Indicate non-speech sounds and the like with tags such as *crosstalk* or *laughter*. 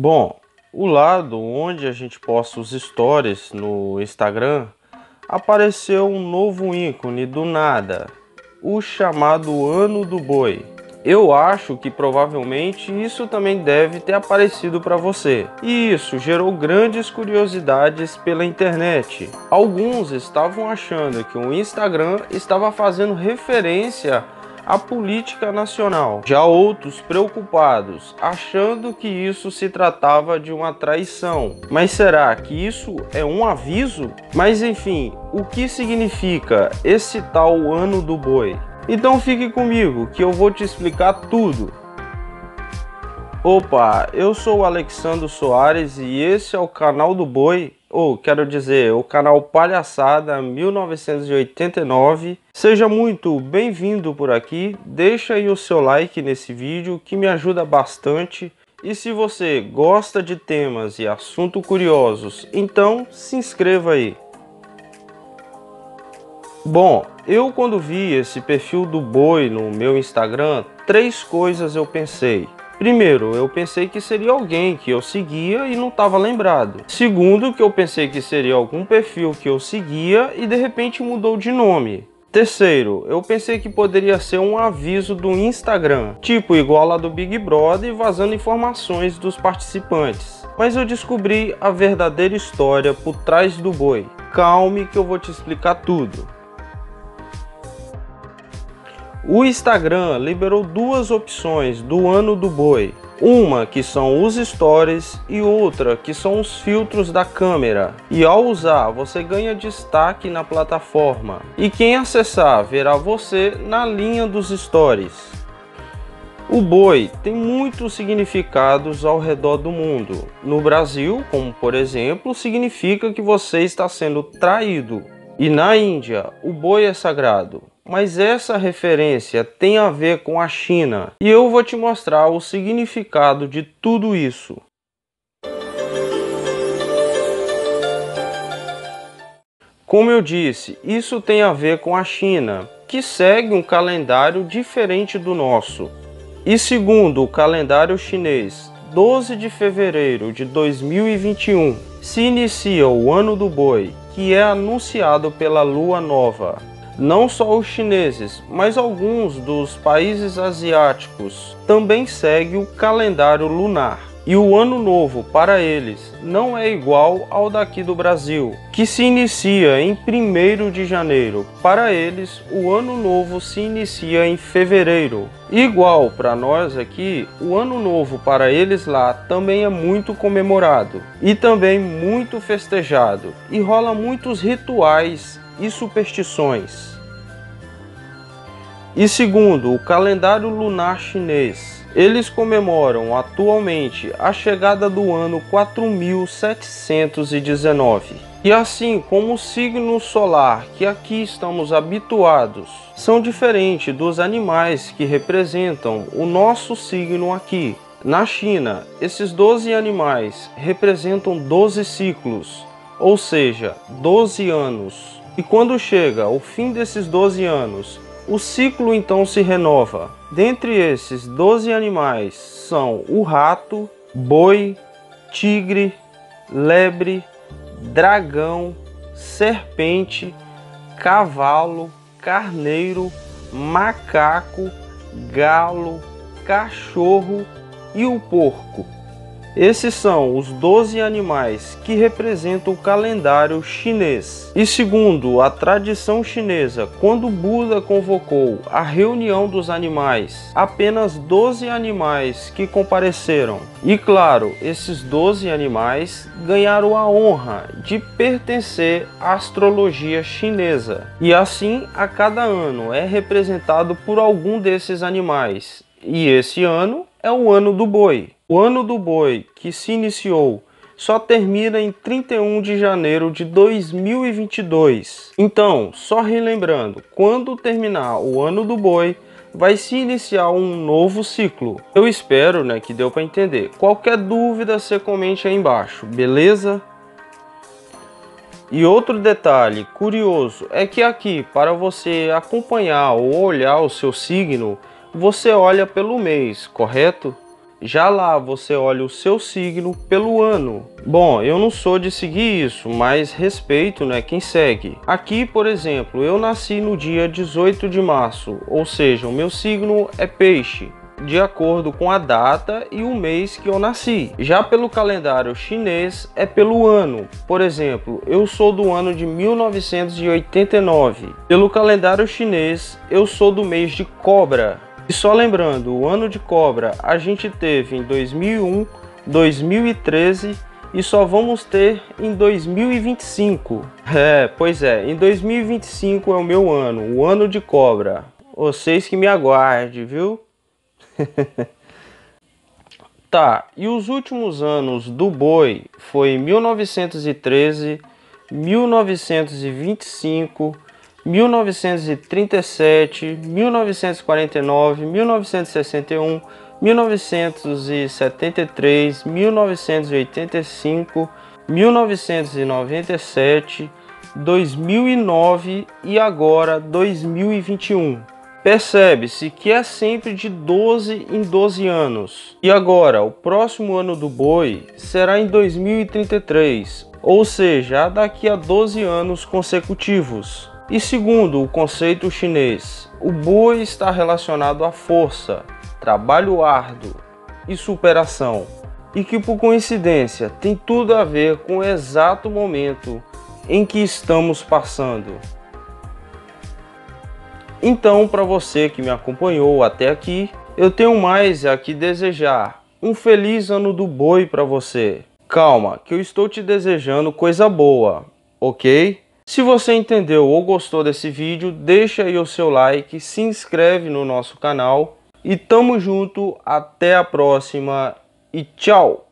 Bom, o lado onde a gente posta os stories no Instagram apareceu um novo ícone do nada, o chamado Ano do Boi. Eu acho que provavelmente isso também deve ter aparecido para você. E isso gerou grandes curiosidades pela internet. Alguns estavam achando que o Instagram estava fazendo referência à política nacional. Já outros preocupados, achando que isso se tratava de uma traição. Mas será que isso é um aviso? Mas enfim, o que significa esse tal ano do boi? Então fique comigo que eu vou te explicar tudo. Opa, eu sou o Alexandre Soares e esse é o canal do Boi, ou quero dizer, o canal Palhaçada 1989. Seja muito bem-vindo por aqui, deixa aí o seu like nesse vídeo que me ajuda bastante. E se você gosta de temas e assuntos curiosos, então se inscreva aí. Bom, eu quando vi esse perfil do boi no meu Instagram, três coisas eu pensei. Primeiro, eu pensei que seria alguém que eu seguia e não estava lembrado. Segundo, que eu pensei que seria algum perfil que eu seguia e de repente mudou de nome. Terceiro, eu pensei que poderia ser um aviso do Instagram, tipo igual lá do Big Brother, vazando informações dos participantes. Mas eu descobri a verdadeira história por trás do boi. Calme que eu vou te explicar tudo. O Instagram liberou duas opções do ano do boi. Uma que são os stories e outra que são os filtros da câmera. E ao usar, você ganha destaque na plataforma. E quem acessar verá você na linha dos stories. O boi tem muitos significados ao redor do mundo. No Brasil, como por exemplo, significa que você está sendo traído. E na Índia, o boi é sagrado. Mas essa referência tem a ver com a China e eu vou te mostrar o significado de tudo isso. Como eu disse, isso tem a ver com a China, que segue um calendário diferente do nosso. E segundo o calendário chinês, 12 de fevereiro de 2021 se inicia o Ano do Boi, que é anunciado pela Lua Nova. Não só os chineses, mas alguns dos países asiáticos também seguem o calendário lunar. E o ano novo para eles não é igual ao daqui do Brasil, que se inicia em 1 de janeiro. Para eles, o ano novo se inicia em fevereiro. Igual para nós aqui, o ano novo para eles lá também é muito comemorado e também muito festejado e rola muitos rituais e superstições. E segundo o calendário lunar chinês, eles comemoram atualmente a chegada do ano 4719. E assim como o signo solar que aqui estamos habituados são diferentes dos animais que representam o nosso signo aqui. Na China, esses 12 animais representam 12 ciclos, ou seja, 12 anos. E quando chega o fim desses 12 anos, o ciclo então se renova. Dentre esses 12 animais são o rato, boi, tigre, lebre, dragão, serpente, cavalo, carneiro, macaco, galo, cachorro e o porco. Esses são os 12 animais que representam o calendário chinês. E segundo a tradição chinesa, quando Buda convocou a reunião dos animais, apenas 12 animais que compareceram. E claro, esses 12 animais ganharam a honra de pertencer à astrologia chinesa. E assim, a cada ano é representado por algum desses animais. E esse ano é o ano do boi. O ano do boi, que se iniciou, só termina em 31 de janeiro de 2022. Então, só relembrando, quando terminar o ano do boi, vai se iniciar um novo ciclo. Eu espero né, que deu para entender. Qualquer dúvida, você comente aí embaixo, beleza? E outro detalhe curioso é que aqui, para você acompanhar ou olhar o seu signo, você olha pelo mês, correto? Já lá você olha o seu signo pelo ano. Bom, eu não sou de seguir isso, mas respeito né, quem segue. Aqui, por exemplo, eu nasci no dia 18 de março, ou seja, o meu signo é peixe de acordo com a data e o mês que eu nasci. Já pelo calendário chinês é pelo ano. Por exemplo, eu sou do ano de 1989. Pelo calendário chinês, eu sou do mês de Cobra. E só lembrando, o ano de Cobra a gente teve em 2001, 2013 e só vamos ter em 2025. É, pois é, em 2025 é o meu ano, o ano de Cobra. Vocês que me aguardem, viu? *laughs* tá, e os últimos anos do boi foi 1913, 1925, 1937, 1949, 1961, 1973, 1985, 1997, 2009 e agora 2021. Percebe-se que é sempre de 12 em 12 anos. E agora, o próximo ano do boi será em 2033, ou seja, daqui a 12 anos consecutivos. E segundo o conceito chinês, o boi está relacionado à força, trabalho árduo e superação, e que por coincidência tem tudo a ver com o exato momento em que estamos passando. Então, para você que me acompanhou até aqui, eu tenho mais a que desejar. Um feliz ano do boi para você. Calma, que eu estou te desejando coisa boa, ok? Se você entendeu ou gostou desse vídeo, deixa aí o seu like, se inscreve no nosso canal e tamo junto, até a próxima e tchau!